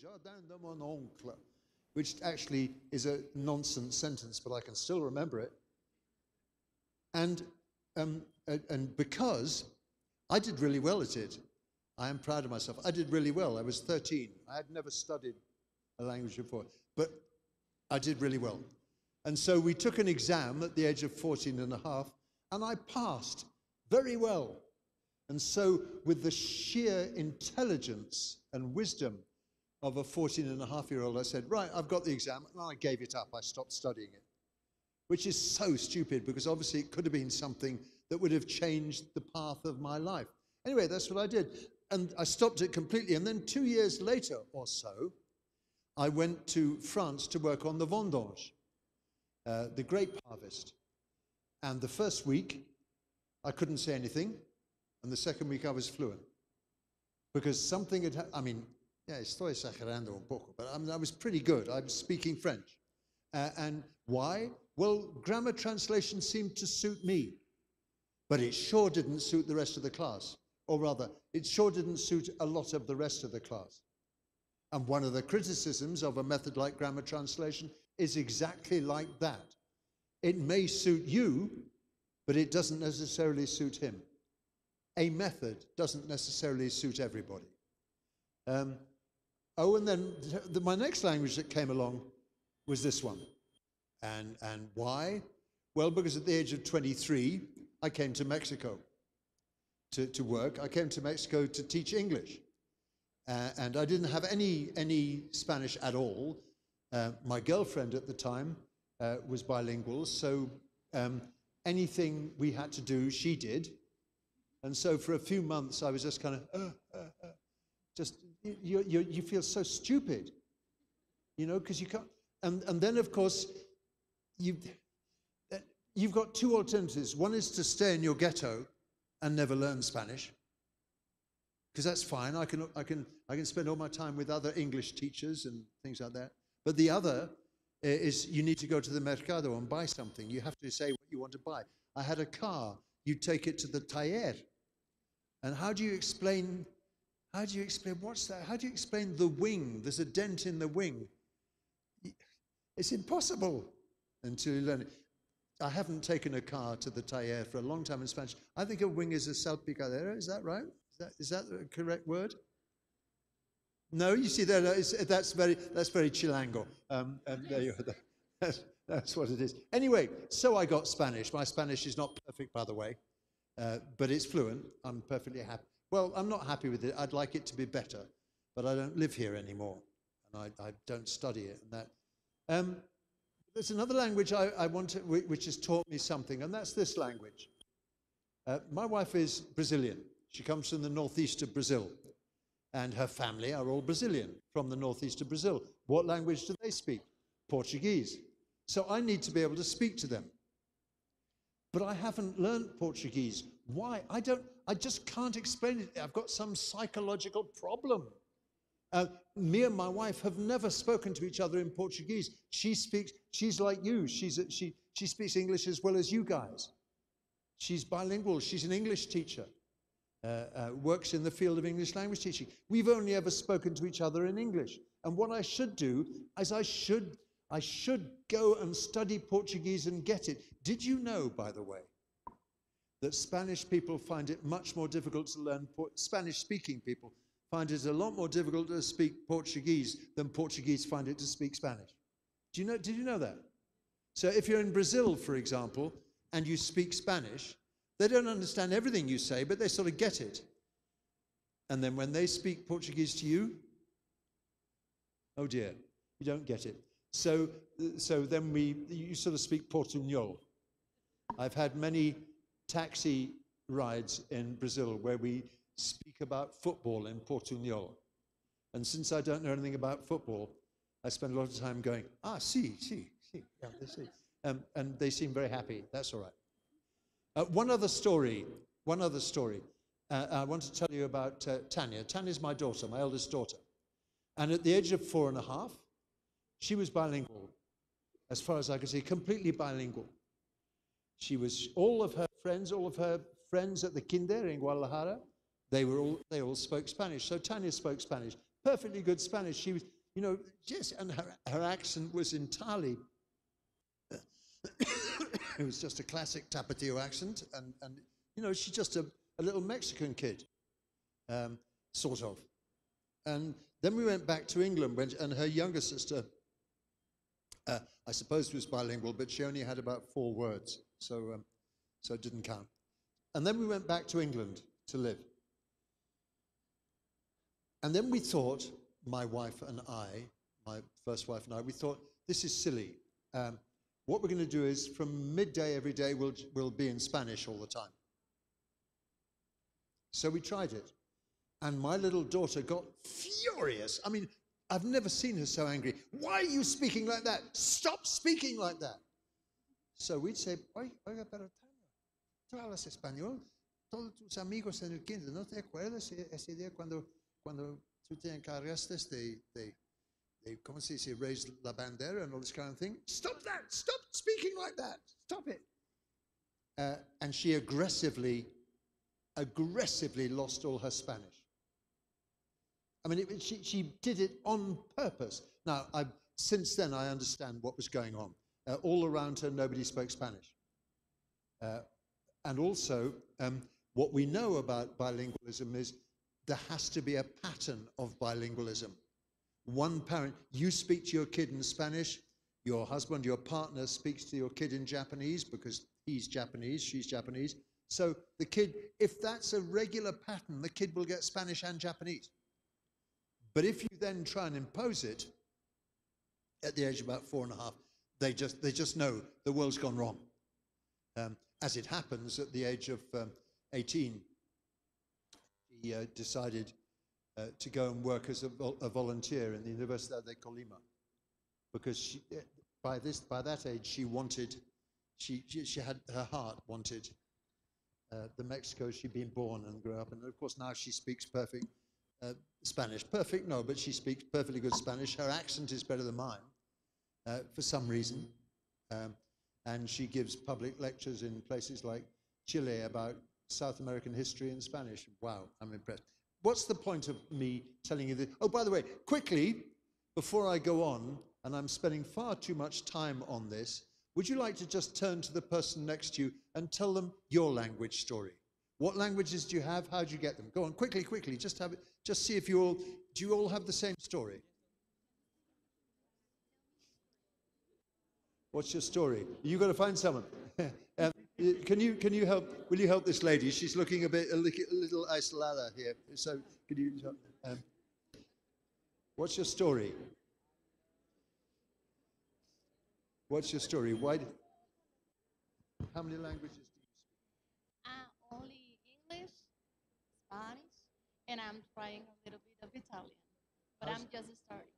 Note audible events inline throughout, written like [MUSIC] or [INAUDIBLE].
jardin de mon oncle, which actually is a nonsense sentence, but I can still remember it. And, um, and- because I did really well at it, I am proud of myself. I did really well. I was 13. I had never studied a language before, but I did really well. And so we took an exam at the age of 14 and a half, and I passed very well. And so, with the sheer intelligence and wisdom of a 14 and a half year old, I said, Right, I've got the exam. And I gave it up. I stopped studying it, which is so stupid because obviously it could have been something that would have changed the path of my life. Anyway, that's what I did. And I stopped it completely. And then two years later or so, I went to France to work on the vendange, uh, the grape harvest. And the first week, I couldn't say anything. And the second week, I was fluent. Because something had, ha- I mean, yeah, estoy exagerando un poco, but I, mean, I was pretty good. I was speaking French. Uh, and why? Well, grammar translation seemed to suit me, but it sure didn't suit the rest of the class. Or rather, it sure didn't suit a lot of the rest of the class. And one of the criticisms of a method like grammar translation is exactly like that. It may suit you, but it doesn't necessarily suit him. A method doesn't necessarily suit everybody. Um, oh, and then the, my next language that came along was this one. And, and why? Well, because at the age of 23, I came to Mexico to, to work. I came to Mexico to teach English. Uh, and I didn't have any, any Spanish at all. Uh, my girlfriend at the time uh, was bilingual, so um, anything we had to do, she did. And so for a few months, I was just kind of, uh, uh, uh, just, you, you, you feel so stupid, you know, because you can't. And, and then, of course, you, you've got two alternatives. One is to stay in your ghetto and never learn Spanish because that's fine. I can, I, can, I can spend all my time with other English teachers and things like that. But the other eh, is you need to go to the mercado and buy something. You have to say what you want to buy. I had a car. You take it to the taller. And how do you explain? How do you explain what's that? How do you explain the wing? There's a dent in the wing. It's impossible until you learn it. I haven't taken a car to the taller for a long time in Spanish. I think a wing is a salpicadera. Is that right? Is that, is that the correct word? No, you see, is, that's very that's very chilango. Um, there. That's, that's what it is. Anyway, so I got Spanish. My Spanish is not perfect, by the way, uh, but it's fluent. I'm perfectly happy. Well, I'm not happy with it. I'd like it to be better, but I don't live here anymore, and I, I don't study it. And that. Um, there's another language I, I want to, which has taught me something, and that's this language. Uh, my wife is Brazilian. She comes from the northeast of Brazil, and her family are all Brazilian from the northeast of Brazil. What language do they speak? Portuguese. So I need to be able to speak to them. But I haven't learned Portuguese. Why? I don't, I just can't explain it. I've got some psychological problem. Uh, me and my wife have never spoken to each other in Portuguese. She speaks, she's like you. She's a, she, she speaks English as well as you guys. She's bilingual. She's an English teacher, uh, uh, works in the field of English language teaching. We've only ever spoken to each other in English. And what I should do is I should, I should go and study Portuguese and get it. Did you know, by the way, that Spanish people find it much more difficult to learn, Spanish speaking people find it a lot more difficult to speak Portuguese than Portuguese find it to speak Spanish. Do you know, did you know that? So if you're in Brazil, for example, and you speak Spanish, they don't understand everything you say, but they sort of get it. And then when they speak Portuguese to you, oh dear, you don't get it. So, so then we, you sort of speak Portuñol. I've had many taxi rides in Brazil where we speak about football in Portuñol. And since I don't know anything about football, I spend a lot of time going, ah, see, see, see, yeah, they see. Um, and they seem very happy. That's all right. Uh, one other story, one other story. Uh, I want to tell you about uh, Tanya. Tanya's my daughter, my eldest daughter. And at the age of four and a half, she was bilingual, as far as I can see, completely bilingual. She was, all of her friends, all of her friends at the kinder in Guadalajara, they, were all, they all spoke Spanish. So Tanya spoke Spanish perfectly good Spanish. She was, you know, just, and her, her accent was entirely, [COUGHS] it was just a classic Tapatio accent. And, and you know, she's just a, a little Mexican kid, um, sort of. And then we went back to England, when, and her younger sister, uh, I suppose, was bilingual, but she only had about four words, so, um, so it didn't count. And then we went back to England to live. And then we thought, my wife and I, my first wife and I, we thought, this is silly. Um, what we're going to do is from midday every day, we'll, we'll be in Spanish all the time. So we tried it. And my little daughter got furious. I mean, I've never seen her so angry. Why are you speaking like that? Stop speaking like that. So we'd say, oiga, pero tú hablas español. Todos tus amigos en el kinder, ¿no te acuerdas ese día cuando, cuando tú te encargaste de, de, de, ¿cómo se dice, raise la bandera and all this kind of thing? Stop that! Stop speaking like that! Stop it! Uh, and she aggressively, aggressively lost all her Spanish. I mean, it, she, she did it on purpose. Now, I, since then, I understand what was going on. Uh, all around her, nobody spoke Spanish. Uh, and also, um, what we know about bilingualism is there has to be a pattern of bilingualism. One parent, you speak to your kid in Spanish, your husband, your partner speaks to your kid in Japanese because he's Japanese, she's Japanese. So the kid, if that's a regular pattern, the kid will get Spanish and Japanese. But if you then try and impose it at the age of about four and a half, they just, they just know the world's gone wrong. Um, as it happens, at the age of um, 18, he uh, decided uh, to go and work as a, vol- a, volunteer in the Universidad de Colima because she, uh, by, this, by that age she wanted, she, she, she had her heart wanted uh, the Mexico she'd been born and grew up in. And of course, now she speaks perfect uh, Spanish. Perfect, no, but she speaks perfectly good Spanish. Her accent is better than mine uh, for some reason. Um, and she gives public lectures in places like Chile about South American history in Spanish. Wow, I'm impressed. What's the point of me telling you this? Oh, by the way, quickly, before I go on, and I'm spending far too much time on this, would you like to just turn to the person next to you and tell them your language story? What languages do you have? How do you get them? Go on, quickly, quickly. Just have it. Just see if you all do. You all have the same story. What's your story? You've got to find someone. [LAUGHS] um, can you can you help? Will you help this lady? She's looking a bit a little, a little isolada here. So can you? Um, what's your story? What's your story? Why? How many languages? Do you speak? Uh, only English, Spanish, and I'm trying a little bit of Italian, but How's I'm just starting.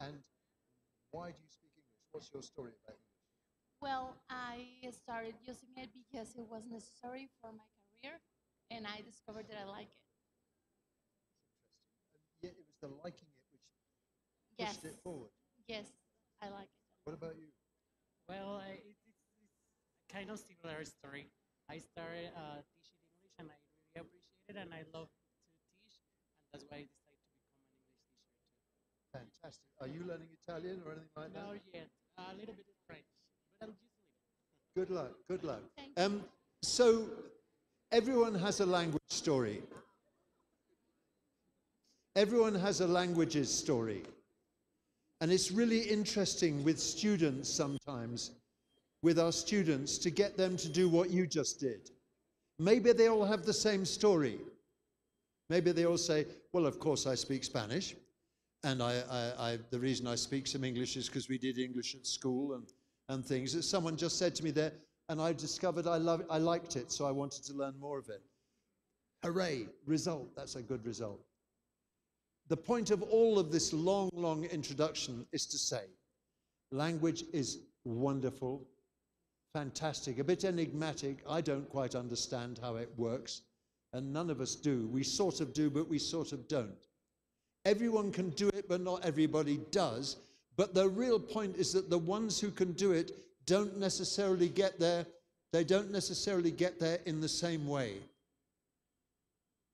And why do you speak English? What's your story about English? Well, I started using it because it was necessary for my career, and I discovered that I like it. That's interesting. And yet it was the liking it which yes. pushed it forward. Yes, I like it. What about you? Well, I, it, it's, it's kind of similar story. I started uh, teaching English, and I really appreciate it and I love to teach, and that's why I decided to become an English teacher too. Fantastic. Are you learning Italian or anything like Not that? yet. A little bit of French, but I'm just learning. Good luck. Good luck. Thank Um, so everyone has a language story. Everyone has a languages story. And it's really interesting with students sometimes, with our students, to get them to do what you just did. Maybe they all have the same story. Maybe they all say, well, of course I speak Spanish. And I, I, I, the reason I speak some English is because we did English at school and, and things. Someone just said to me there, and I discovered I, love, I liked it, so I wanted to learn more of it. Hooray, result. That's a good result. The point of all of this long, long introduction is to say language is wonderful fantastic, a bit enigmatic. I don't quite understand how it works, and none of us do. We sort of do, but we sort of don't. Everyone can do it, but not everybody does. But the real point is that the ones who can do it don't necessarily get there. They don't necessarily get there in the same way.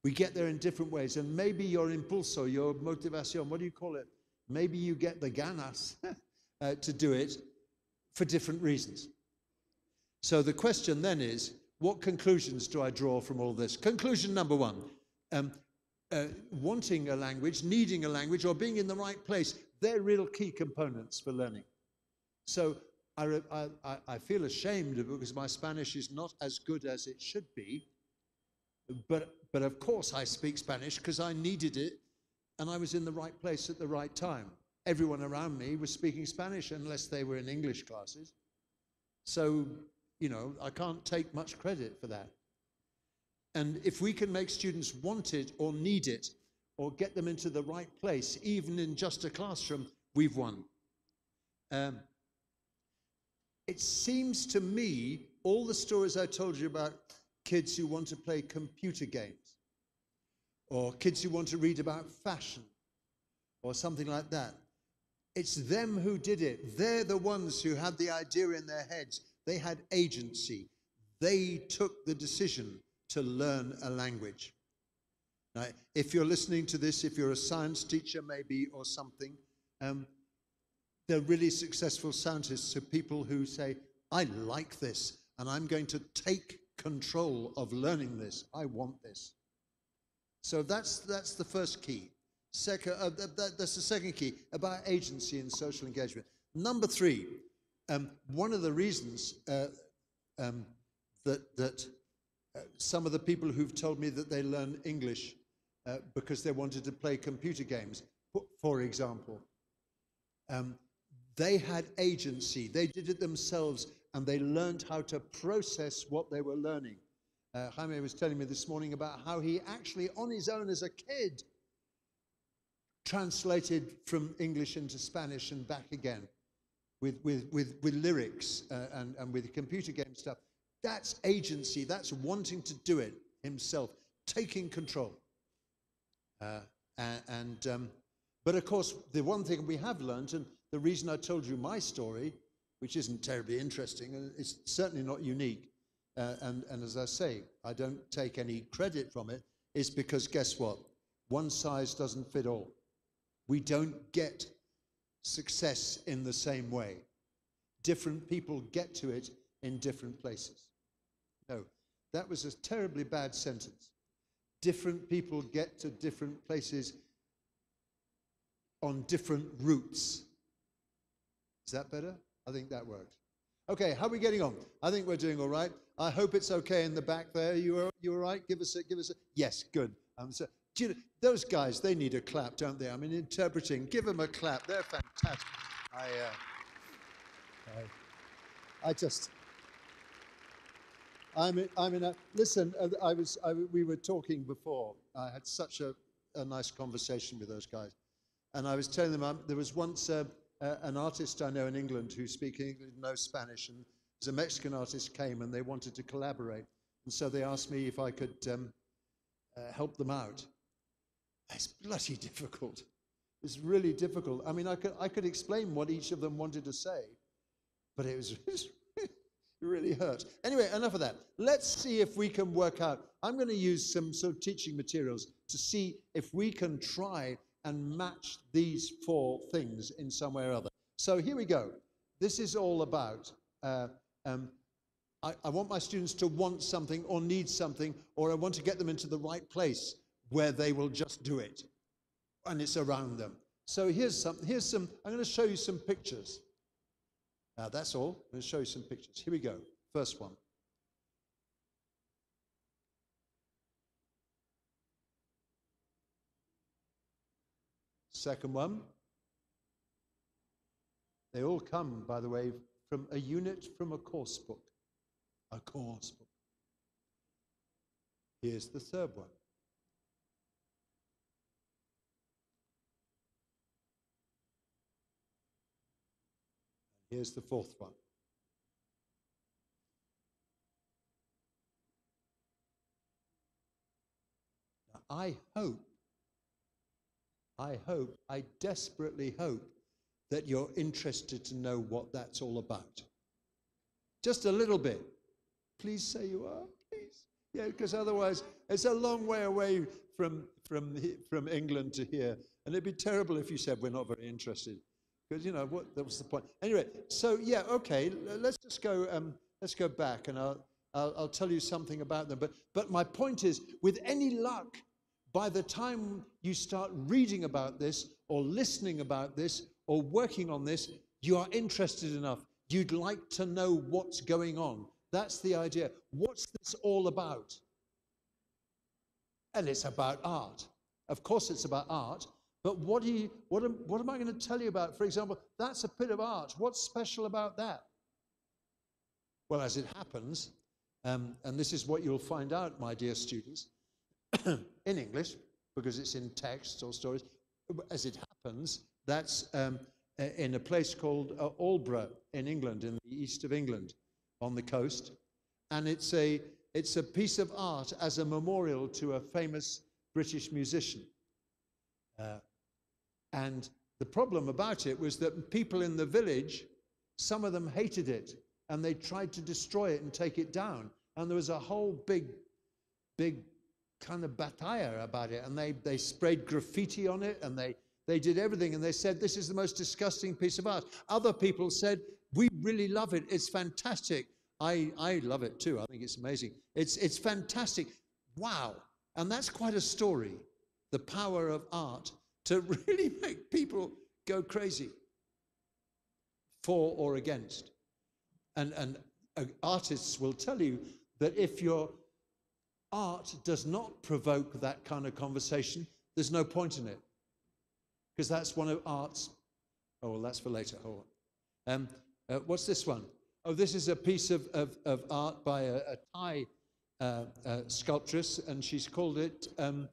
We get there in different ways. And maybe your impulso, your motivación, what do you call it? Maybe you get the ganas [LAUGHS] uh, to do it for different reasons. So the question then is what conclusions do I draw from all this? Conclusion number one um, uh, wanting a language, needing a language, or being in the right place, they're real key components for learning. So I, I, I- feel ashamed because my Spanish is not as good as it should be. But, but of course, I speak Spanish because I needed it and I was in the right place at the right time. Everyone around me was speaking Spanish unless they were in English classes. So, you know, I can't take much credit for that. And if we can make students want it or need it or get them into the right place, even in just a classroom, we've won. Um, it seems to me all the stories I told you about kids who want to play computer games or kids who want to read about fashion or something like that. It's them who did it. They're the ones who had the idea in their heads. They had agency. They took the decision to learn a language. Now, if you're listening to this, if you're a science teacher maybe or something, um, they're really successful scientists So people who say, I like this and I'm going to take control of learning this. I want this. So that's, that's the first key. Second, uh, that, that- that's the second key about agency and social engagement. Number three, um, one of the reasons uh, um, that, that some of the people who've told me that they learn English uh, because they wanted to play computer games, for- for example, um, they had agency. They did it themselves and they learned how to process what they were learning. Uh, Jaime was telling me this morning about how he actually, on his own as a kid, translated from English into Spanish and back again with, with, with, with lyrics uh, and, and with computer game stuff. That's agency. That's wanting to do it himself, taking control. Uh, and, um, but of course, the one thing we have learned, and the reason I told you my story, which isn't terribly interesting, and it's certainly not unique, uh, and, and as I say, I don't take any credit from it, is because guess what? One size doesn't fit all. We don't get success in the same way. Different people get to it in different places. That was a terribly bad sentence. Different people get to different places on different routes. Is that better? I think that worked. Okay, how are we getting on? I think we're doing all right. I hope it's okay in the back there. You are you all right? Give us a give us a yes. Good. Um, so, you know, those guys they need a clap, don't they? I mean, interpreting. Give them a clap. They're fantastic. I uh, I, I just. I'm in, I'm in a listen. Uh, I was I, we were talking before. I had such a, a nice conversation with those guys, and I was telling them um, there was once uh, uh, an artist I know in England who speaks English, knows Spanish, and a Mexican artist came and they wanted to collaborate, and so they asked me if I could um, uh, help them out. It's bloody difficult. It's really difficult. I mean, I could I could explain what each of them wanted to say, but it was. [LAUGHS] It really hurts. Anyway, enough of that. Let's see if we can work out. I'm going to use some sort of teaching materials to see if we can try and match these four things in some way or other. So here we go. This is all about. Uh, um, I, I want my students to want something or need something, or I want to get them into the right place where they will just do it, and it's around them. So here's some. Here's some. I'm going to show you some pictures. Now, that's all. I'm going to show you some pictures. Here we go. First one. Second one. They all come, by the way, from a unit from a course book. A course book. Here's the third one. Here's the fourth one. Now, I hope, I hope, I desperately hope that you're interested to know what that's all about. Just a little bit. Please say you are, please. Yeah, because otherwise it's a long way away from, from, from England to here. And it'd be terrible if you said we're not very interested. Because, you know, what, that was the point. Anyway, so yeah, okay, let's just go, um, let's go back and I'll, I'll, I'll tell you something about them. But, but my point is, with any luck, by the time you start reading about this or listening about this or working on this, you are interested enough. You'd like to know what's going on. That's the idea. What's this all about? And it's about art. Of course, it's about art. But what, do you, what, am, what am I going to tell you about? For example, that's a bit of art. What's special about that? Well, as it happens, um, and this is what you'll find out, my dear students, [COUGHS] in English, because it's in texts or stories. As it happens, that's um, in a place called uh, in England, in the east of England, on the coast, and it's a it's a piece of art as a memorial to a famous British musician. Uh, and the problem about it was that people in the village, some of them hated it, and they tried to destroy it and take it down. And there was a whole big, big kind of bataya about it. And they, they sprayed graffiti on it and they, they did everything. And they said, This is the most disgusting piece of art. Other people said, We really love it. It's fantastic. I, I love it too. I think it's amazing. It's, it's fantastic. Wow. And that's quite a story the power of art to [LAUGHS] really make people go crazy for or against. And, and uh, artists will tell you that if your art does not provoke that kind of conversation, there's no point in it. Because that's one of art's. Oh, well, that's for later. Hold on. Um, uh, what's this one? Oh, this is a piece of, of, of art by a, a Thai uh, uh, sculptress, and she's called it um,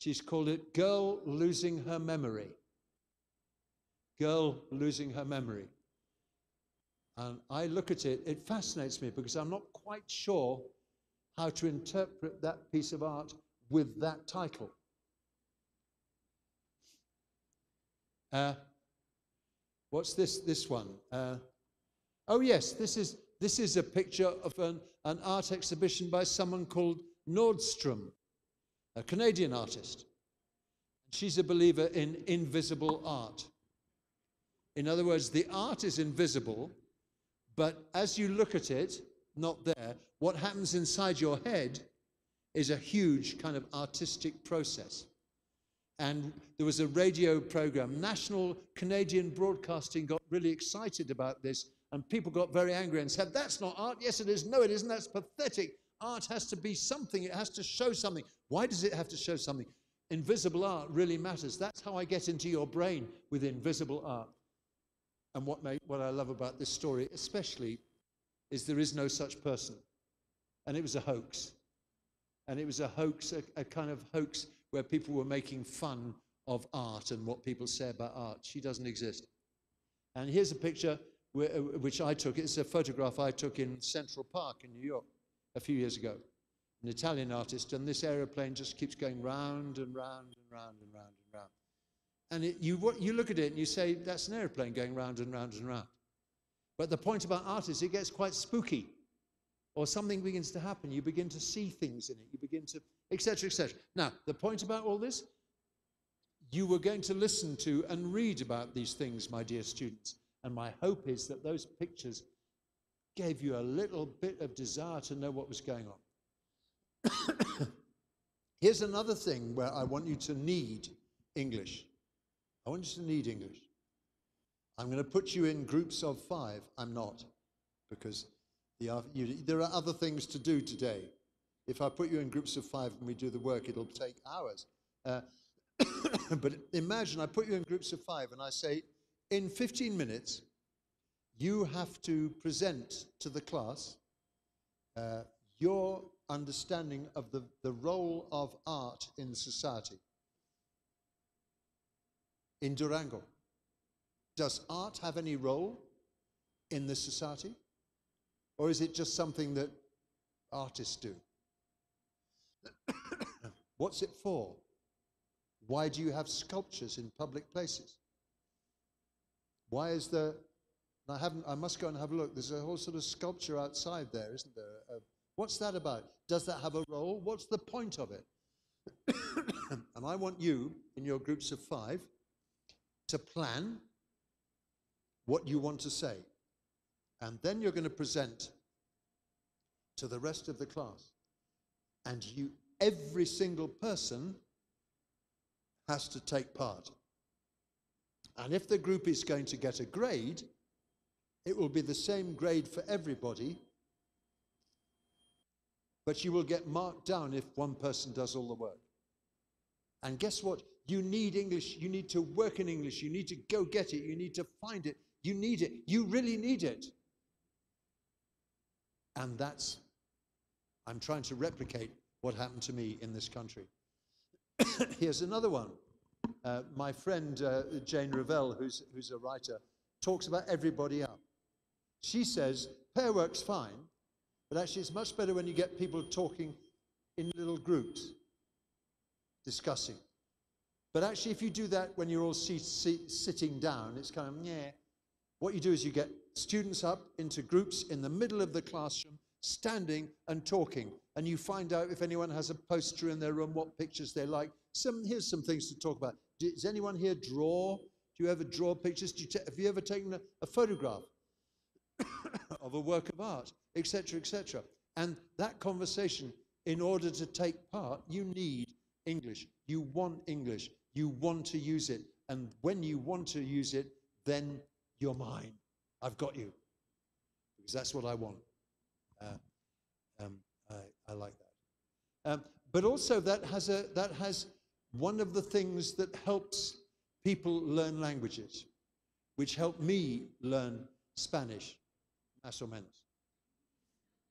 she's called it "Girl Losing Her Memory." Girl losing her memory. And I look at it; it fascinates me because I'm not quite sure how to interpret that piece of art with that title. Uh, what's this? This one? Uh, oh yes, this is this is a picture of an, an art exhibition by someone called Newstrom, a Canadian artist. She's a believer in invisible art. In other words, the art is invisible, but as you look at it, not there, what happens inside your head is a huge kind of artistic process. And there was a radio program. National Canadian Broadcasting got really excited about this, and people got very angry and said, That's not art. Yes, it is. No, it isn't. That's pathetic. Art has to be something, it has to show something. Why does it have to show something? Invisible art really matters. That's how I get into your brain with invisible art. And what, make, what I love about this story, especially, is there is no such person. And it was a hoax. And it was a hoax, a, a kind of hoax where people were making fun of art and what people say about art. She doesn't exist. And here's a picture uh, which I took. It's a photograph I took in Central Park in New York a few years ago. An Italian artist, and this aeroplane just keeps going round and round and round and round and round. And it, you, you look at it and you say, that's an aeroplane going round and round and round. But the point about art is it gets quite spooky. Or something begins to happen. You begin to see things in it. You begin to, etc., etc. Now, the point about all this, you were going to listen to and read about these things, my dear students. And my hope is that those pictures gave you a little bit of desire to know what was going on. [COUGHS] Here's another thing where I want you to need English. I want you to need English. I'm going to put you in groups of five. I'm not, because the, you, there are other things to do today. If I put you in groups of five and we do the work, it'll take hours. Uh, [COUGHS] but imagine I put you in groups of five and I say, in 15 minutes, you have to present to the class uh, your understanding of the, the role of art in society. In Durango, does art have any role in this society? Or is it just something that artists do? [COUGHS] What's it for? Why do you have sculptures in public places? Why is there? I haven't. I must go and have a look. There's a whole sort of sculpture outside there, isn't there? What's that about? Does that have a role? What's the point of it? [COUGHS] and I want you, in your groups of five, to plan what you want to say. And then you're going to present to the rest of the class. And you, every single person has to take part. And if the group is going to get a grade, it will be the same grade for everybody, but you will get marked down if one person does all the work. And guess what? You need English. You need to work in English. You need to go get it. You need to find it. You need it. You really need it. And that's, I'm trying to replicate what happened to me in this country. [COUGHS] Here's another one. Uh, my friend uh, Jane Revell, who's, who's a writer, talks about everybody up. She says pair work's fine, but actually it's much better when you get people talking in little groups, discussing. But actually, if you do that when you're all sit, sit, sitting down, it's kind of yeah. What you do is you get students up into groups in the middle of the classroom, standing and talking, and you find out if anyone has a poster in their room, what pictures they like. Some here's some things to talk about. Does anyone here draw? Do you ever draw pictures? You have you ever taken a, a photograph [COUGHS] of a work of art, etc., etc.? And that conversation, in order to take part, you need English. You want English. You want to use it. And when you want to use it, then you're mine. I've got you. Because that's what I want. Uh, um, I, I, like that. Um, but also that has, a, that has one of the things that helps people learn languages, which helped me learn Spanish, más o menos.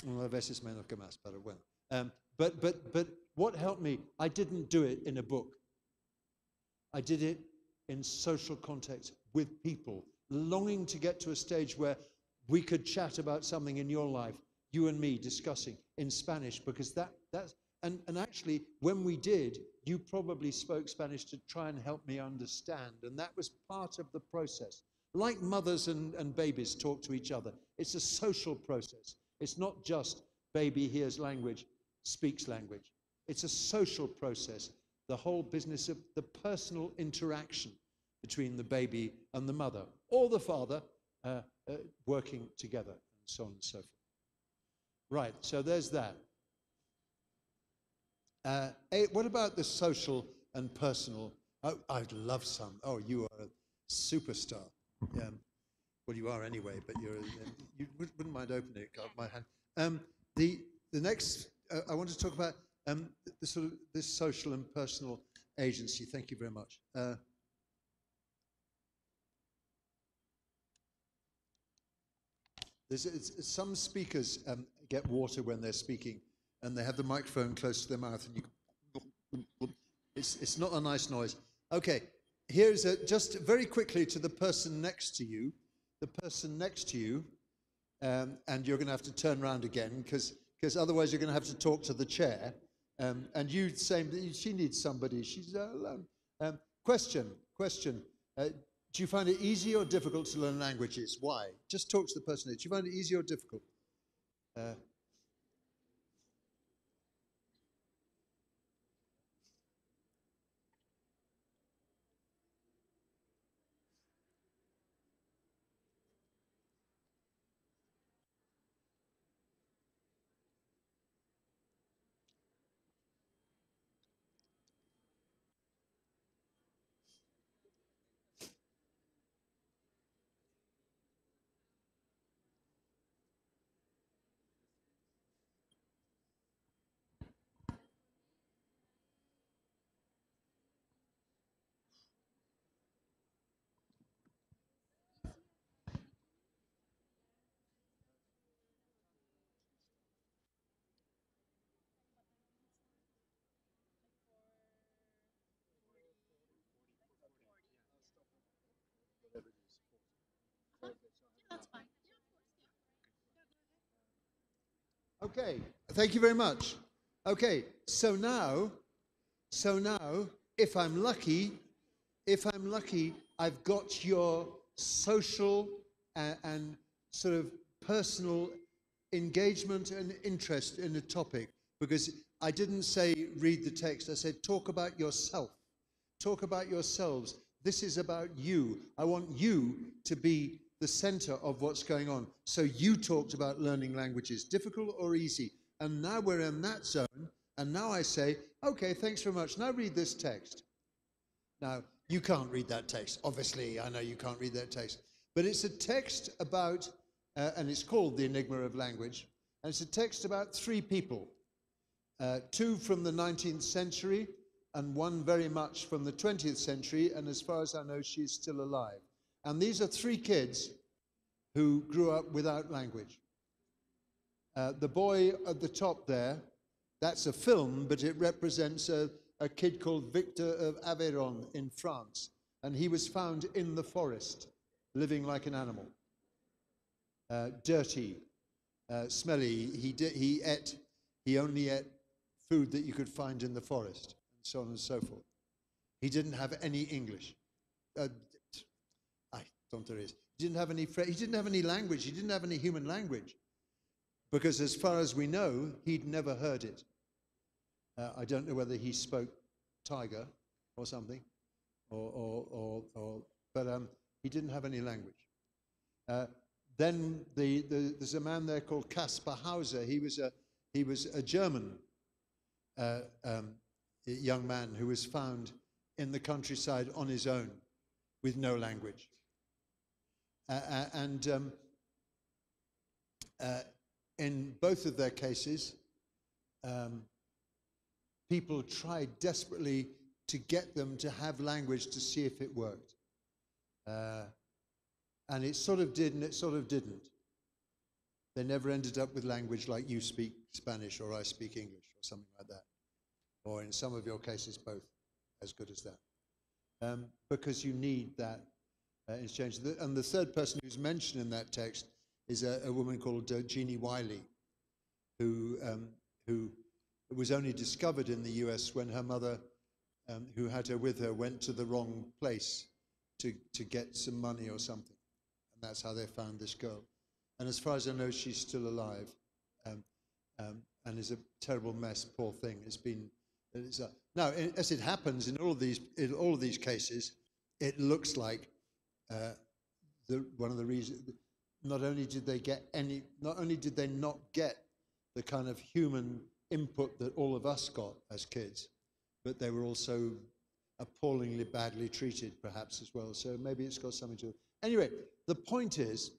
A veces menos que más, pero bueno. Um, but, but, but what helped me, I didn't do it in a book. I did it in social context with people, longing to get to a stage where we could chat about something in your life, you and me discussing in Spanish, because that, that's, and, and actually, when we did, you probably spoke Spanish to try and help me understand. And that was part of the process. Like mothers and, and babies talk to each other, it's a social process. It's not just baby hears language, speaks language. It's a social process. The whole business of the personal interaction between the baby and the mother or the father uh, uh, working together, and so on and so forth. Right, so there's that. Uh, eh, what about the social and personal? Oh, I'd love some. Oh, you are a superstar. Yeah. Well, you are anyway, but you're, uh, you wouldn't mind opening it, my hand. Um, the, the next, uh, I want to talk about um, the sort of this social and personal agency. Thank you very much. Uh, there's, some speakers um, get water when they're speaking, and they have the microphone close to their mouth, and you. It's, it's not a nice noise. Okay, here's a, just very quickly to the person next to you. The person next to you, um, and you're going to have to turn around again because because otherwise you're going to have to talk to the chair. Um, and you same, she needs somebody. She's alone. Um, question, question. Uh, do you find it easy or difficult to learn languages? Why? Just talk to the person. Do you find it easy or difficult? Uh, Okay, thank you very much. Okay, so now, so now, if I'm lucky, if I'm lucky, I've got your social and, and sort of personal engagement and interest in a topic because I didn't say read the text. I said talk about yourself. Talk about yourselves. This is about you. I want you to be the center of what's going on. So you talked about learning languages, difficult or easy. And now we're in that zone. And now I say, okay, thanks very much. Now read this text. Now, you can't read that text. Obviously, I know you can't read that text. But it's a text about, uh, and it's called The Enigma of Language. And it's a text about three people uh, two from the 19th century and one very much from the 20th century. And as far as I know, she's still alive. And these are three kids who grew up without language. Uh, the boy at the top there, that's a film, but it represents a, a kid called Victor of Aveyron in France. And he was found in the forest, living like an animal. Uh, dirty, uh, smelly. He, he ate, he only ate food that you could find in the forest, and so on and so forth. He didn't have any English. Uh, Is. He didn't have any. He didn't have any language. He didn't have any human language, because as far as we know, he'd never heard it. Uh, I don't know whether he spoke tiger or something, or, or, or, or but um, he didn't have any language. Uh, then the, the, there's a man there called Caspar Hauser. He was a, he was a German uh, um, young man who was found in the countryside on his own with no language. Uh, uh, and um, uh, in both of their cases, um, people tried desperately to get them to have language to see if it worked. Uh, and it sort of did and it sort of didn't. They never ended up with language like you speak Spanish or I speak English or something like that. Or in some of your cases, both as good as that. Um, because you need that uh, exchange. The, and the third person who's mentioned in that text is a, a woman called uh, Genie Wiley, who, um, who was only discovered in the US when her mother, um, who had her with her, went to the wrong place to, to get some money or something. And that's how they found this girl. And as far as I know, she's still alive um, um, and is a terrible mess, poor thing. It's been. It's a, now, as it happens in all of these, in all of these cases, it looks like the, one of the reasons. Not only did they get any, not only did they not get the kind of human input that all of us got as kids, but they were also appallingly badly treated, perhaps as well. So maybe it's got something to. Anyway, the point is,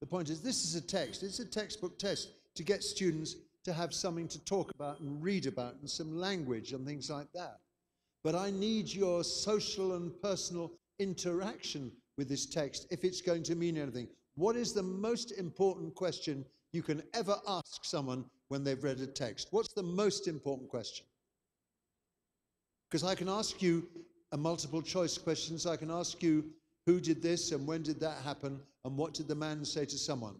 the point is, this is a text. It's a textbook test to get students to have something to talk about and read about and some language and things like that. But I need your social and personal interaction with this text if it's going to mean anything. What is the most important question you can ever ask someone when they've read a text? What's the most important question? Because I can ask you a multiple choice questions. I can ask you who did this and when did that happen and what did the man say to someone.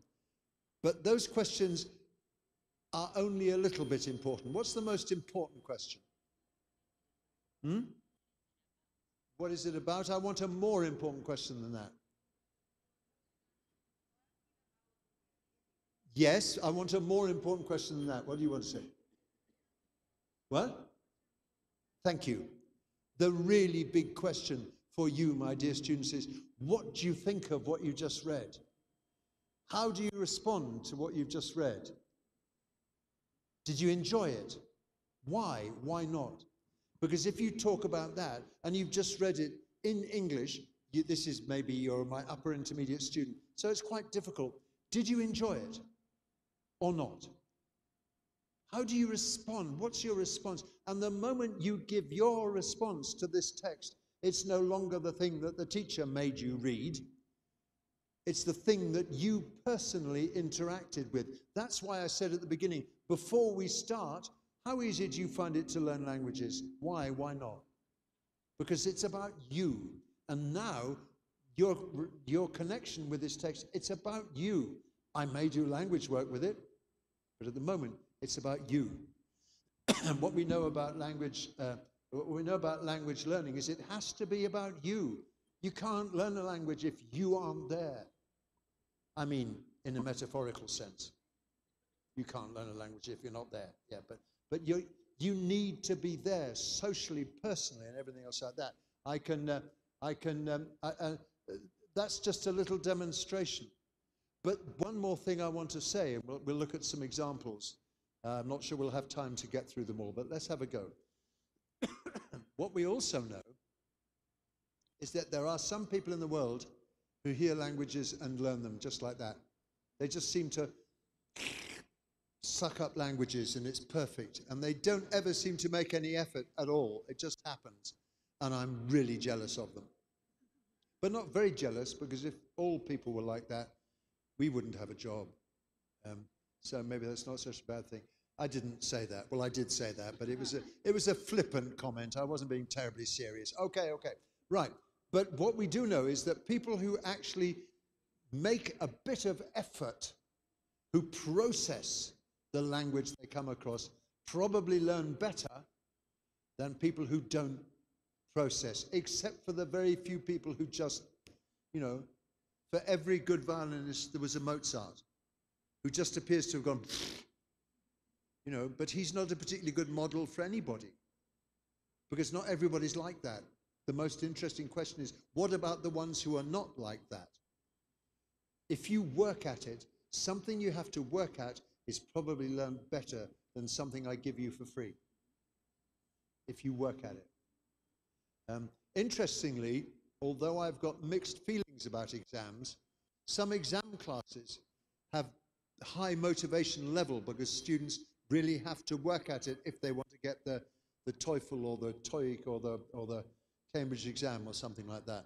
But those questions are only a little bit important. What's the most important question? Hmm? What is it about? I want a more important question than that. Yes, I want a more important question than that. What do you want to say? What? Thank you. The really big question for you, my dear students, is what do you think of what you just read? How do you respond to what you've just read? Did you enjoy it? Why? Why not? Because if you talk about that and you've just read it in English, you, this is maybe you're my upper intermediate student, so it's quite difficult. Did you enjoy it or not? How do you respond? What's your response? And the moment you give your response to this text, it's no longer the thing that the teacher made you read. It's the thing that you personally interacted with. That's why I said at the beginning, before we start, how easy do you find it to learn languages? Why? Why not? Because it's about you. And now, your, your connection with this text, it's about you. I may do language work with it, but at the moment, it's about you. and [CLEARS THROAT] what we know about language, uh, what we know about language learning is it has to be about you. You can't learn a language if you aren't there. I mean, in a metaphorical sense. You can't learn a language if you're not there. Yeah, but but you you need to be there socially, personally, and everything else like that. I can uh, I can um, I, uh, that's just a little demonstration. But one more thing I want to say, and we'll, we'll look at some examples. Uh, I'm not sure we'll have time to get through them all, but let's have a go. [COUGHS] what we also know is that there are some people in the world who hear languages and learn them just like that. They just seem to suck up languages and it's perfect. And they don't ever seem to make any effort at all. It just happens. And I'm really jealous of them. But not very jealous because if all people were like that, we wouldn't have a job. Um, so maybe that's not such a bad thing. I didn't say that. Well, I did say that, but it was a, it was a flippant comment. I wasn't being terribly serious. Okay, okay, right. But what we do know is that people who actually make a bit of effort, who process the language they come across, probably learn better than people who don't process, except for the very few people who just, you know, for every good violinist, there was a Mozart who just appears to have gone, you know, but he's not a particularly good model for anybody because not everybody's like that. The most interesting question is what about the ones who are not like that? If you work at it, something you have to work at is probably learned better than something I give you for free. If you work at it. Um, interestingly, although I've got mixed feelings about exams, some exam classes have high motivation level because students really have to work at it if they want to get the, the TOEFL or the TOEIC or the, or the Cambridge exam or something like that.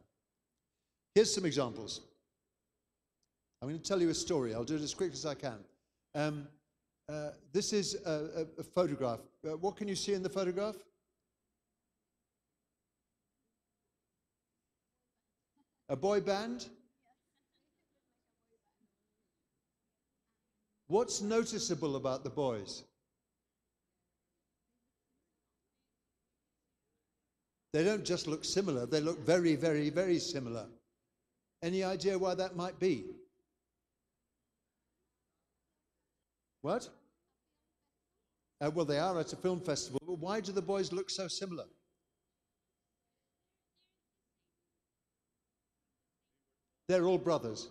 Here's some examples. I'm going to tell you a story. I'll do it as quick as I can. Um, uh, this is a, a, a photograph. Uh, what can you see in the photograph? A boy band? What's noticeable about the boys? They don't just look similar, they look very, very, very similar. Any idea why that might be? What? Uh, well, they are at a film festival, but why do the boys look so similar? They're all brothers.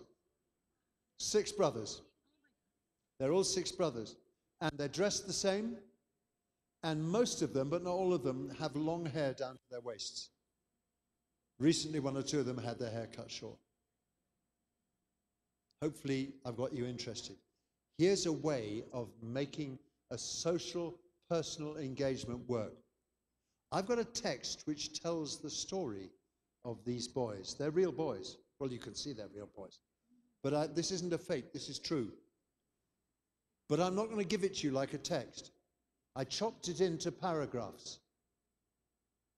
Six brothers. They're all six brothers. And they're dressed the same. And most of them, but not all of them, have long hair down to their waists. Recently, one or two of them had their hair cut short. Hopefully, I've got you interested. Here's a way of making a social, personal engagement work. I've got a text which tells the story of these boys. They're real boys. Well, you can see they're real boys. But I, this isn't a fake, this is true. But I'm not going to give it to you like a text. I chopped it into paragraphs.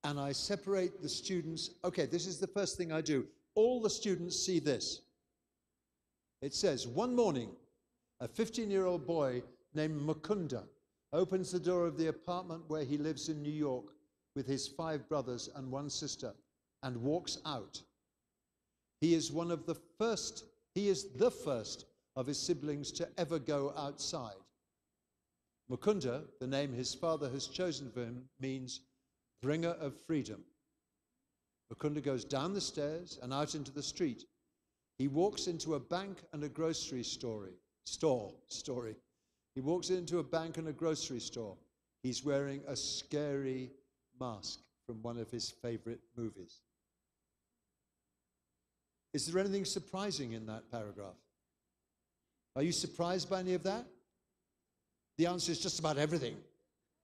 And I separate the students. Okay, this is the first thing I do. All the students see this. It says, one morning, a 15 year old boy named Mukunda opens the door of the apartment where he lives in New York with his five brothers and one sister and walks out. He is one of the first, he is the first of his siblings to ever go outside. Mukunda, the name his father has chosen for him, means bringer of freedom. Mukunda goes down the stairs and out into the street. He walks into a bank and a grocery store. Store, story. He walks into a bank and a grocery store. He's wearing a scary mask from one of his favorite movies. Is there anything surprising in that paragraph? Are you surprised by any of that? The answer is just about everything.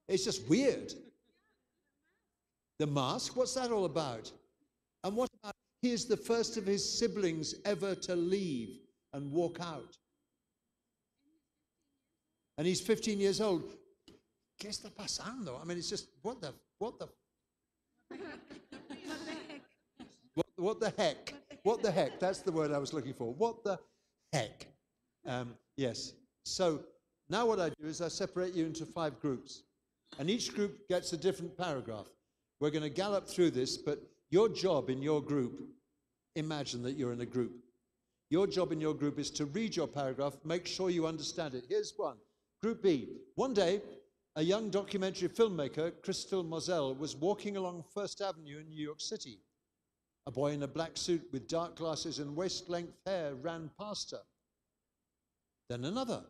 It's just weird. The mask, what's that all about? And what about he is the first of his siblings ever to leave and walk out? And he's 15 years old. ¿Qué está pasando? I mean, it's just, what the, what the, what, what the heck? What the heck? That's the word I was looking for. What the heck? Um, yes. So now what I do is I separate you into five groups. And each group gets a different paragraph. We're going to gallop through this, but your job in your group, imagine that you're in a group. Your job in your group is to read your paragraph, make sure you understand it. Here's one Group B. One day, a young documentary filmmaker, Crystal Moselle, was walking along First Avenue in New York City. A boy in a black suit with dark glasses and waist length hair ran past her. Then another,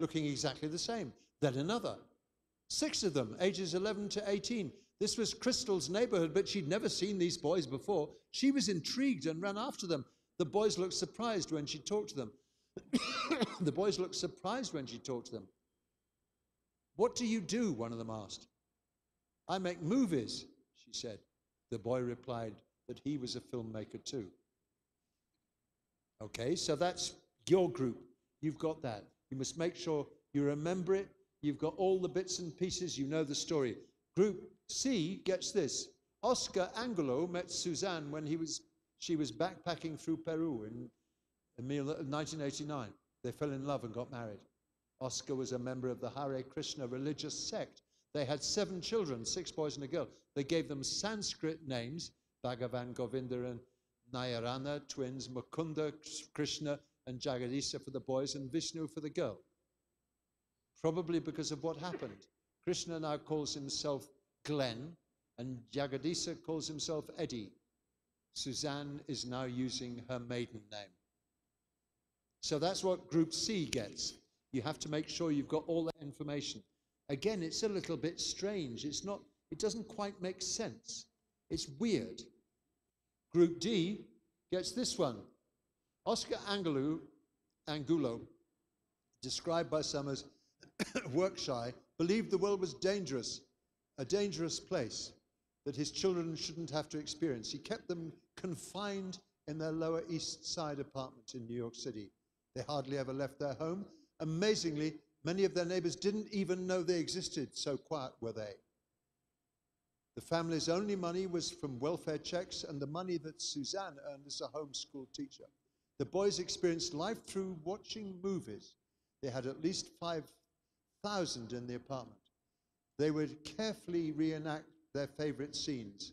looking exactly the same. Then another. Six of them, ages 11 to 18. This was Crystal's neighborhood, but she'd never seen these boys before. She was intrigued and ran after them. The boys looked surprised when she talked to them. [COUGHS] the boys looked surprised when she talked to them. What do you do? One of them asked. I make movies, she said. The boy replied that he was a filmmaker too. Okay, so that's your group. You've got that. You must make sure you remember it. You've got all the bits and pieces. You know the story. Group C gets this. Oscar Angulo met Suzanne when he was, she was backpacking through Peru in, in 1989. They fell in love and got married. Oscar was a member of the Hare Krishna religious sect. They had seven children, six boys and a girl. They gave them Sanskrit names Bhagavan, Govinda, and Narayana, twins, Mukunda, Krishna, and Jagadisa for the boys, and Vishnu for the girl. Probably because of what happened. Krishna now calls himself Glenn, and Jagadisa calls himself Eddie. Suzanne is now using her maiden name. So that's what Group C gets. You have to make sure you've got all that information. Again, it's a little bit strange. It's not, it doesn't quite make sense. It's weird. Group D gets this one. Oscar Angulo, Angulo described by some as [COUGHS] work shy, believed the world was dangerous, a dangerous place that his children shouldn't have to experience. He kept them confined in their Lower East Side apartment in New York City. They hardly ever left their home. Amazingly, many of their neighbors didn't even know they existed, so quiet were they. The family's only money was from welfare checks and the money that Suzanne earned as a homeschool teacher. The boys experienced life through watching movies. They had at least 5,000 in the apartment. They would carefully reenact their favorite scenes.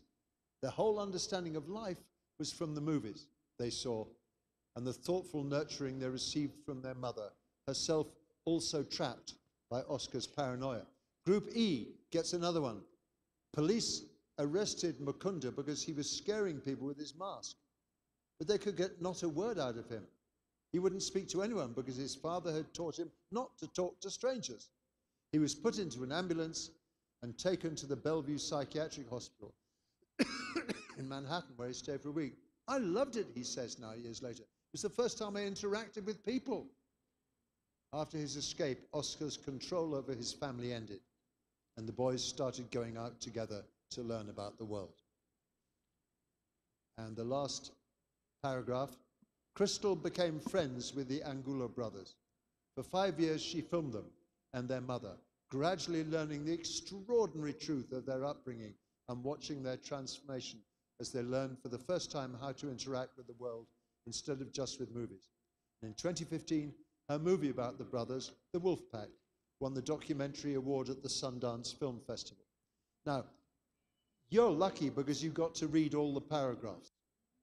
Their whole understanding of life was from the movies they saw and the thoughtful nurturing they received from their mother, herself also trapped by Oscar's paranoia. Group E gets another one. Police arrested Mukunda because he was scaring people with his mask. But they could get not a word out of him. He wouldn't speak to anyone because his father had taught him not to talk to strangers. He was put into an ambulance and taken to the Bellevue Psychiatric Hospital [COUGHS] in Manhattan, where he stayed for a week. I loved it, he says now, years later. Was the first time I interacted with people. After his escape, Oscar's control over his family ended, and the boys started going out together to learn about the world. And the last paragraph Crystal became friends with the Angulo brothers. For five years, she filmed them and their mother, gradually learning the extraordinary truth of their upbringing and watching their transformation as they learned for the first time how to interact with the world instead of just with movies. And in 2015, her movie about the brothers, The Wolf Pack, won the documentary award at the Sundance Film Festival. Now, you're lucky because you got to read all the paragraphs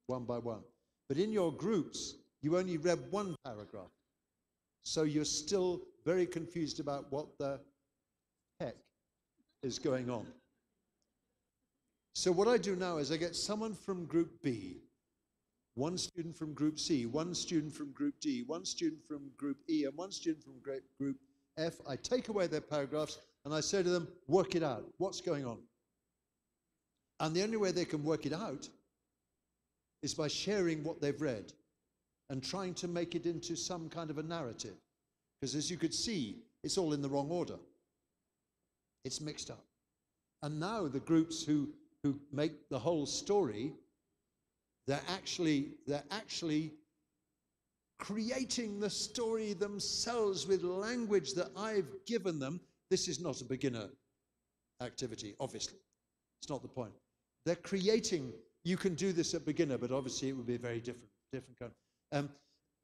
one by one. But in your groups, you only read one paragraph. So you're still very confused about what the heck is going on. So what I do now is I get someone from group B, one student from group C, one student from group D, one student from group E, and one student from group F. I take away their paragraphs and I say to them, work it out. What's going on? And the only way they can work it out is by sharing what they've read and trying to make it into some kind of a narrative. Because as you could see, it's all in the wrong order. It's mixed up. And now the groups who, who make the whole story, they're actually, they're actually creating the story themselves with language that I've given them. This is not a beginner activity, obviously. It's not the point. They're creating, you can do this at beginner, but obviously it would be a very different, different kind. Um,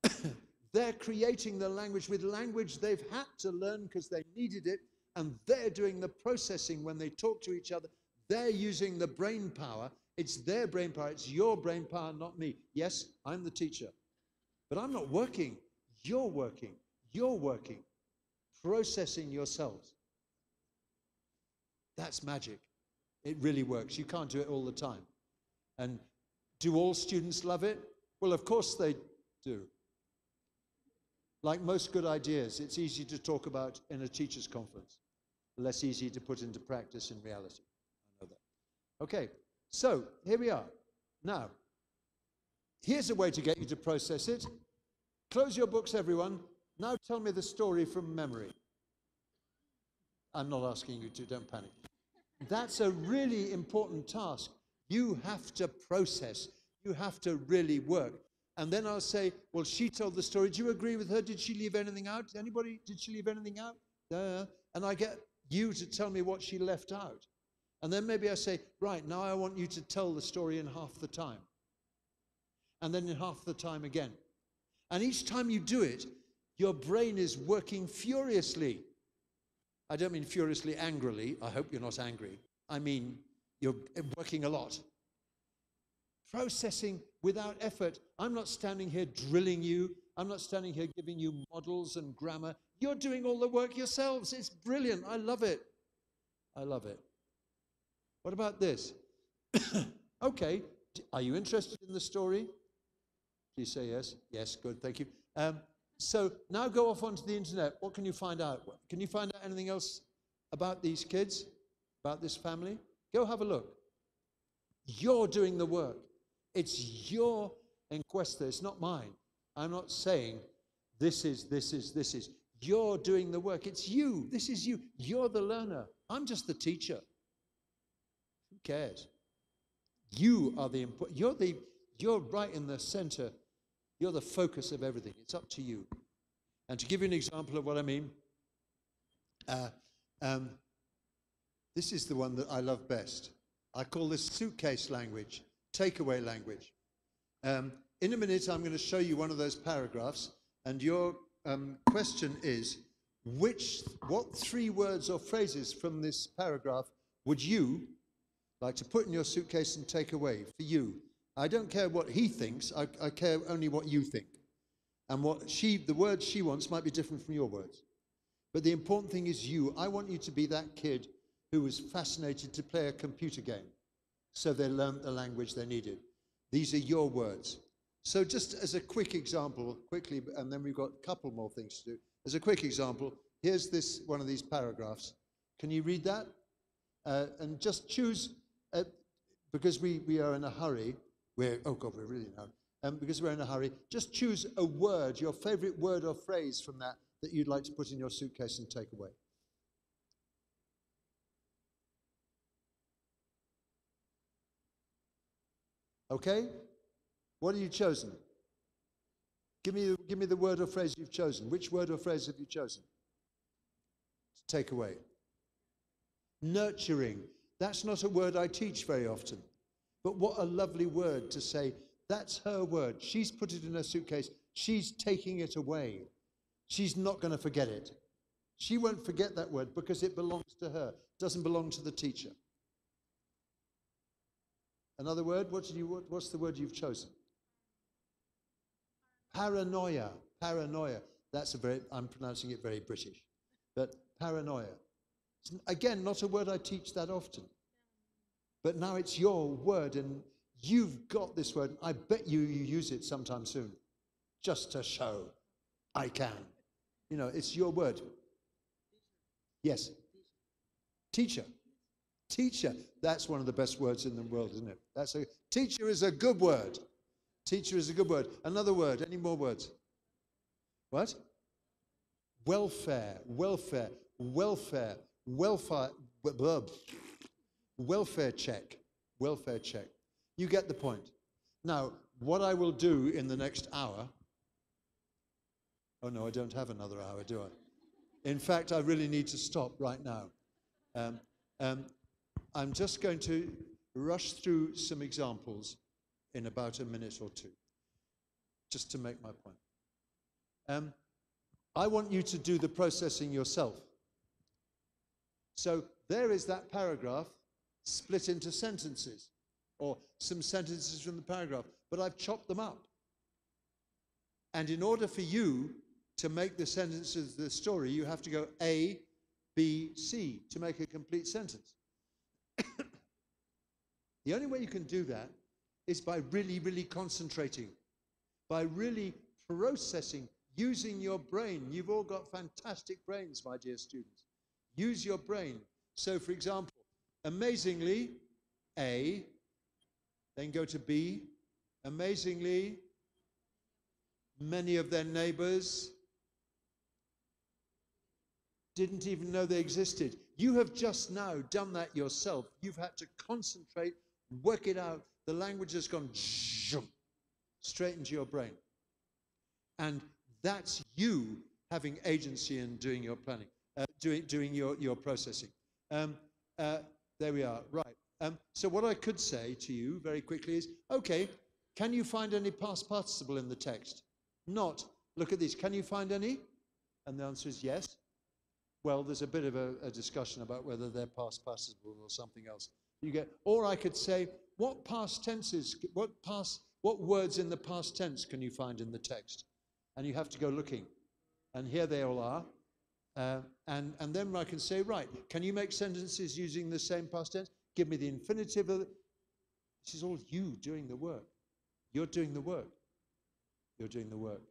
[COUGHS] they're creating the language with language they've had to learn because they needed it, and they're doing the processing when they talk to each other. They're using the brain power. It's their brain power. It's your brain power, not me. Yes, I'm the teacher, but I'm not working. You're working. You're working. processing yourselves. That's magic. It really works. You can't do it all the time. And do all students love it? Well, of course they do. Like most good ideas, it's easy to talk about in a teacher's conference, less easy to put into practice in reality. I know that. Okay, so here we are. Now, here's a way to get you to process it. Close your books, everyone. Now tell me the story from memory. I'm not asking you to, don't panic. That's a really important task. You have to process, you have to really work. And then I'll say, Well, she told the story. Do you agree with her? Did she leave anything out? Anybody? Did she leave anything out? Uh, and I get you to tell me what she left out. And then maybe I say, Right, now I want you to tell the story in half the time. And then in half the time again. And each time you do it, your brain is working furiously. I don't mean furiously angrily. I hope you're not angry. I mean, you're working a lot. Processing without effort. I'm not standing here drilling you. I'm not standing here giving you models and grammar. You're doing all the work yourselves. It's brilliant. I love it. I love it. What about this? [COUGHS] okay. Are you interested in the story? Please say yes. Yes, good. Thank you. Um, so now go off onto the internet. What can you find out? Can you find out anything else about these kids, about this family? Go have a look. You're doing the work. It's your encuesta, it's not mine. I'm not saying this is, this is, this is. You're doing the work. It's you. This is you. You're the learner. I'm just the teacher. Cares? You are the important. You're the. You're right in the center. You're the focus of everything. It's up to you. And to give you an example of what I mean, uh, um, this is the one that I love best. I call this suitcase language, takeaway language. Um, in a minute, I'm going to show you one of those paragraphs, and your um, question is, which, what three words or phrases from this paragraph would you like to put in your suitcase and take away for you? I don't care what he thinks, I, I care only what you think. And what she, the words she wants might be different from your words. But the important thing is you. I want you to be that kid who was fascinated to play a computer game. So they learned the language they needed. These are your words. So, just as a quick example, quickly, and then we've got a couple more things to do. As a quick example, here's this one of these paragraphs. Can you read that? Uh, and just choose, uh, because we, we are in a hurry, we're, oh God, we're really in a hurry. Um, because we're in a hurry, just choose a word, your favorite word or phrase from that, that you'd like to put in your suitcase and take away. Okay? What have you chosen? Give me, give me the word or phrase you've chosen. Which word or phrase have you chosen? To take away. Nurturing. That's not a word I teach very often. But what a lovely word to say, that's her word. She's put it in her suitcase. She's taking it away. She's not going to forget it. She won't forget that word because it belongs to her, it doesn't belong to the teacher. Another word? What you, what's the word you've chosen? Paranoia. Paranoia. That's a very, I'm pronouncing it very British. But paranoia. Again, not a word I teach that often. But now it's your word, and you've got this word. I bet you you use it sometime soon, just to show I can. You know, it's your word. Yes. Teacher. Teacher. That's one of the best words in the world, isn't it? That's a teacher is a good word. Teacher is a good word. Another word. Any more words? What? Welfare. Welfare. Welfare. Welfare. Welfare check. Welfare check. You get the point. Now, what I will do in the next hour. Oh no, I don't have another hour, do I? In fact, I really need to stop right now. Um, um, I'm just going to rush through some examples in about a minute or two, just to make my point. Um, I want you to do the processing yourself. So there is that paragraph split into sentences, or some sentences from the paragraph, but I've chopped them up. And in order for you to make the sentences the story, you have to go A, B, C to make a complete sentence. [COUGHS] the only way you can do that is by really, really concentrating, by really processing, using your brain. You've all got fantastic brains, my dear students. Use your brain. So, for example, amazingly, A, then go to B. Amazingly, many of their neighbors didn't even know they existed. You have just now done that yourself. You've had to concentrate, work it out. The language has gone straight into your brain. And that's you having agency in doing your planning, uh, doing, doing your, your processing. Um, uh, there we are, right. Um, so, what I could say to you very quickly is okay, can you find any past participle in the text? Not. Look at these. Can you find any? And the answer is yes. Well, there's a bit of a, a discussion about whether they're past participle or something else. You get, or I could say, what past tenses, what past, what words in the past tense can you find in the text? And you have to go looking. And here they all are. Uh, and, and then I can say, right, can you make sentences using the same past tense? Give me the infinitive. Of the, this is all you doing the work. You're doing the work. You're doing the work.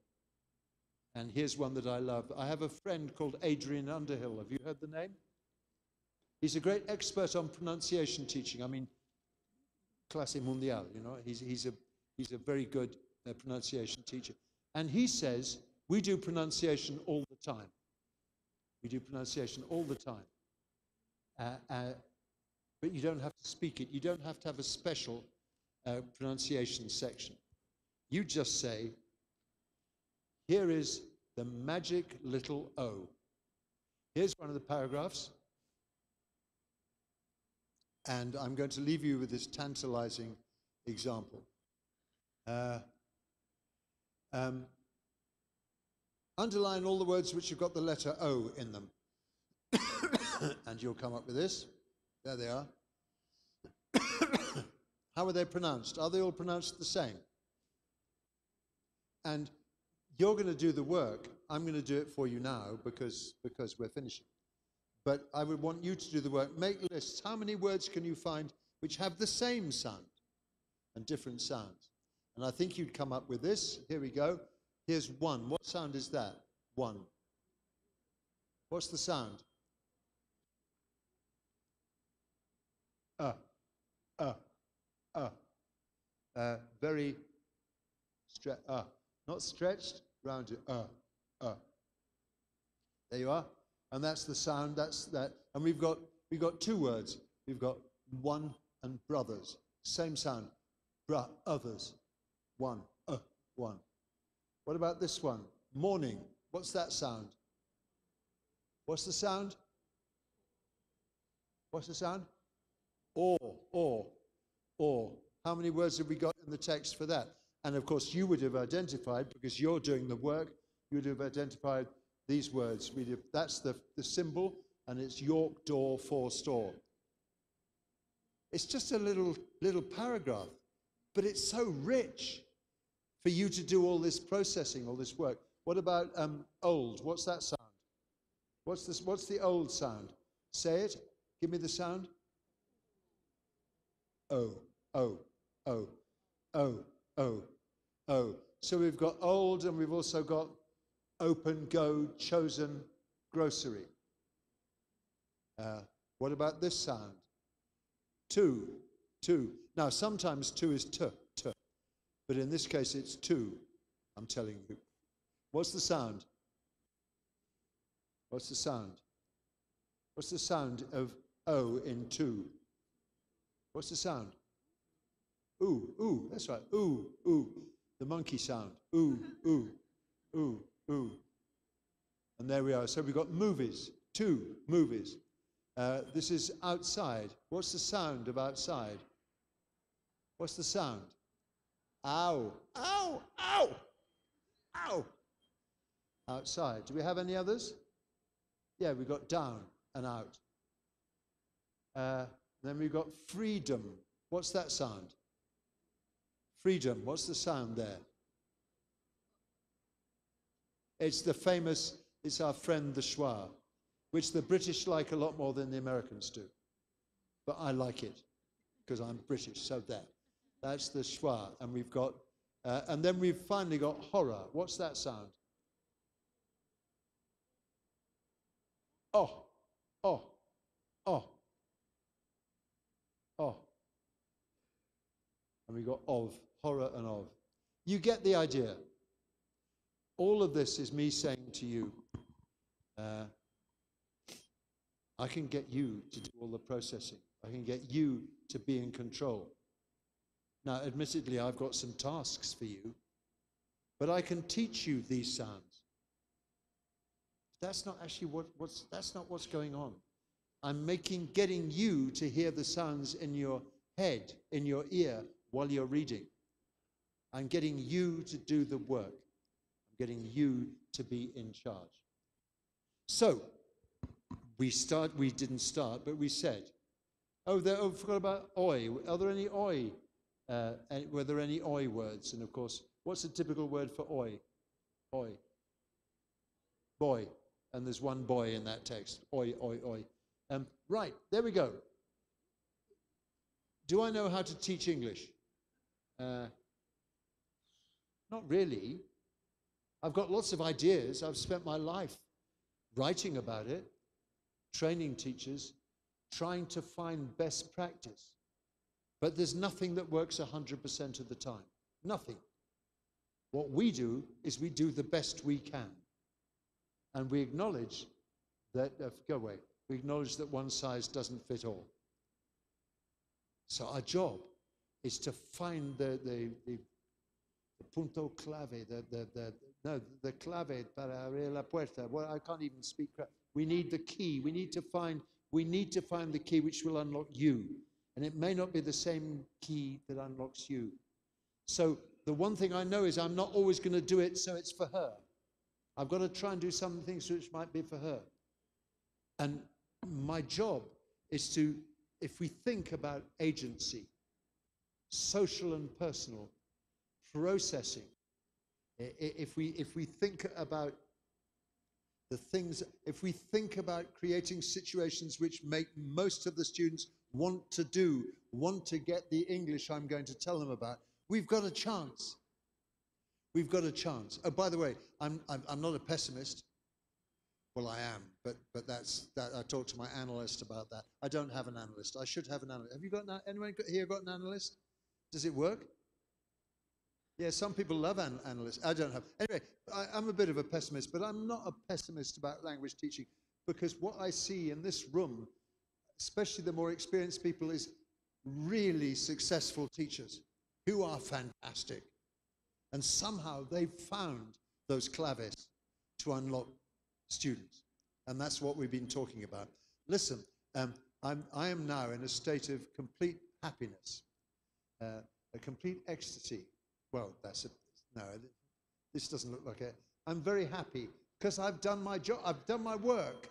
And here's one that I love. I have a friend called Adrian Underhill. Have you heard the name? He's a great expert on pronunciation teaching. I mean, clase mundial, you know. He's, he's, a, he's a very good uh, pronunciation teacher. And he says, we do pronunciation all the time. We do pronunciation all the time. Uh, uh, but you don't have to speak it. You don't have to have a special uh, pronunciation section. You just say, here is the magic little O. Here's one of the paragraphs. And I'm going to leave you with this tantalizing example. Uh, um, underline all the words which have got the letter O in them. [COUGHS] and you'll come up with this. There they are. [COUGHS] How are they pronounced? Are they all pronounced the same? And you're going to do the work. I'm going to do it for you now because, because we're finishing. But I would want you to do the work. Make lists. How many words can you find which have the same sound and different sounds? And I think you'd come up with this. Here we go. Here's one. What sound is that? One. What's the sound? Uh, uh, uh. Uh, very stre- uh. Not stretched, round it. Uh, uh. There you are. And that's the sound. That's that. And we've got we've got two words. We've got one and brothers. Same sound. Bra others. One. Uh, one. What about this one? Morning. What's that sound? What's the sound? What's the sound? Or, or, or. How many words have we got in the text for that? And of course, you would have identified, because you're doing the work, you would have identified these words. Have- That's the, the symbol, and it's York door for store. It's just a little, little paragraph, but it's so rich for you to do all this processing, all this work. What about um, old? What's that sound? What's, this, what's the old sound? Say it. Give me the sound. O, O, O, O, O, O. So we've got old and we've also got open, go, chosen, grocery. Uh, what about this sound? Two, two. Now, sometimes two is t, t, but in this case it's two, I'm telling you. What's the sound? What's the sound? What's the sound of O in two? What's the sound? Ooh, ooh, that's right. Ooh, ooh. The monkey sound. Ooh, ooh, ooh, ooh. And there we are. So we've got movies, two movies. Uh, this is outside. What's the sound of outside? What's the sound? Ow, ow, ow, ow. Outside. Do we have any others? Yeah, we've got down and out. Uh, then we've got freedom. What's that sound? Freedom. What's the sound there? It's the famous, it's our friend the schwa, which the British like a lot more than the Americans do. But I like it because I'm British, so there. That's the schwa. And we've got, uh, and then we've finally got horror. What's that sound? Oh, oh, oh, oh. And we got of, horror and of. You get the idea. All of this is me saying to you, uh, I can get you to do all the processing. I can get you to be in control. Now, admittedly, I've got some tasks for you, but I can teach you these sounds. That's not actually what, what's that's not what's going on. I'm making getting you to hear the sounds in your head, in your ear while you're reading. I'm getting you to do the work. I'm getting you to be in charge. So we start we didn't start, but we said, oh, there, oh, forgot about oi. Are there any oi? Uh, were there any oi words? And of course, what's the typical word for oi? Oi. Boy. And there's one boy in that text. Oi, oi, oi. Um, right, there we go. Do I know how to teach English? Uh, not really. I've got lots of ideas. I've spent my life writing about it, training teachers, trying to find best practice. But there's nothing that works 100% of the time. Nothing. What we do is we do the best we can. And we acknowledge that, uh, go away, we acknowledge that one size doesn't fit all. So our job is to find the, the, the, the punto clave, the, the, the, no, the clave para abrir la puerta. Well, I can't even speak. We need the key. We need to find, we need to find the key which will unlock you. And it may not be the same key that unlocks you. So the one thing I know is I'm not always going to do it so it's for her. I've got to try and do some things which might be for her. And my job is to, if we think about agency, social and personal, processing, if we, if we think about the things, if we think about creating situations which make most of the students want to do, want to get the English I'm going to tell them about, we've got a chance. We've got a chance. Oh, by the way, I'm, I'm, I'm not a pessimist. Well, I am, but, but that's, that, I talked to my analyst about that. I don't have an analyst. I should have an analyst. Have you got an, anyone here got an analyst? Does it work? Yeah, some people love an- analysts. I don't have. Anyway, I, I'm a bit of a pessimist, but I'm not a pessimist about language teaching because what I see in this room, especially the more experienced people, is really successful teachers who are fantastic. And somehow they've found those claves to unlock students. And that's what we've been talking about. Listen, um, I'm, I am now in a state of complete happiness, uh, a complete ecstasy. Well, that's a, no, this doesn't look like it. I'm very happy because I've done my job, I've done my work,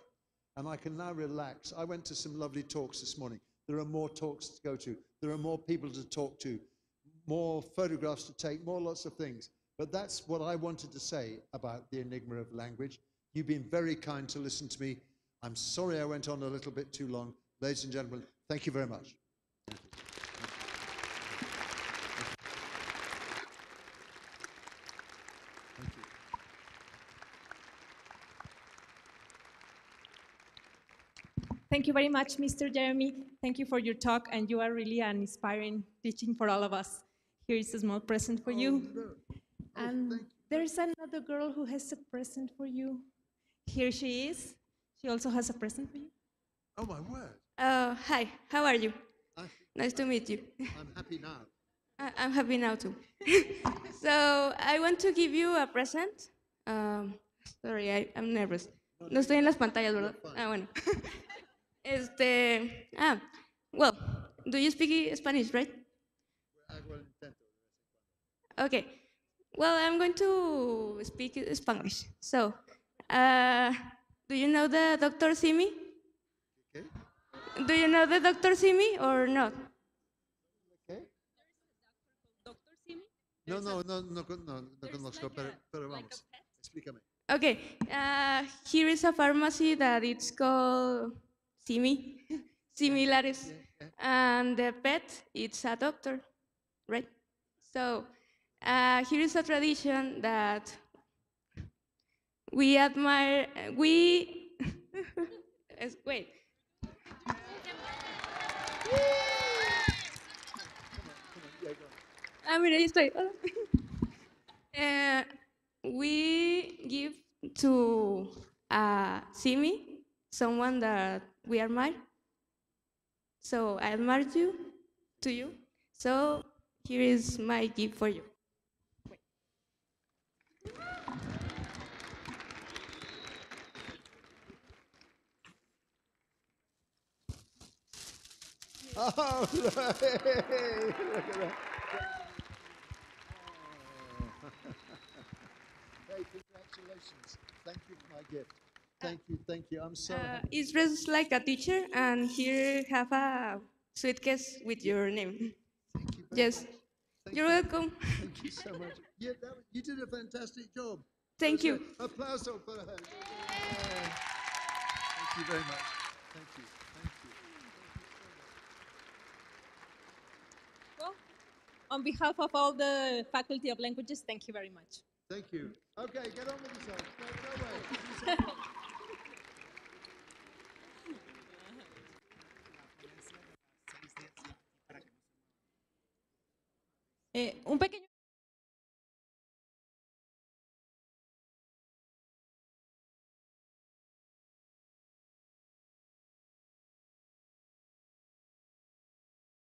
and I can now relax. I went to some lovely talks this morning. There are more talks to go to, there are more people to talk to, more photographs to take, more lots of things. But that's what I wanted to say about the enigma of language. You've been very kind to listen to me. I'm sorry I went on a little bit too long. Ladies and gentlemen, thank you very much. Thank you. Thank you very much, Mr. Jeremy. Thank you for your talk, and you are really an inspiring teaching for all of us. Here is a small present for you. Oh. And you. there's another girl who has a present for you. Here she is. She also has a present for you. Oh, my word. Uh, hi, how are you? Nice to meet you. I'm happy now. I- I'm happy now too. so I want to give you a present. Um, sorry, I, I'm nervous. No estoy en las pantallas, ¿verdad? Ah, bueno. Este, ah, well, do you speak Spanish, right? Hago el intento. Okay. Well, I'm going to speak Spanish. So, uh, do you know the Dr. Simi? Okay. Do you know the Dr. Simi or not? Okay. No, no, no, no, no, no conozco, pero, pero vamos. Explícame. Okay, uh, here is a pharmacy that it's called Simi, Similares, and the pet it's a doctor, right? So uh, here is a tradition that we admire. We [LAUGHS] wait. Ahí estoy. Hola. [LAUGHS] Eh, we give to uh, Simi, someone that we are married. So I admire you, to you. So here is my gift for you. Look, at that. Hey, congratulations. Thank you for my gift. Thank you, thank you. I'm so Uh, happy. it's dressed like a teacher, and here have a suitcase with your name. Thank you very Yes, much. Thank you're you. welcome. Thank you so much. Yeah, that, was- you did a fantastic job. Thank So, you. Applauso for her. Yeah. Thank you very much. Thank you. Thank you. Well, on behalf of all the Faculty of Languages, thank you very much. Thank you. Okay, get on with yourself. Go, go away. Eh, un pequeño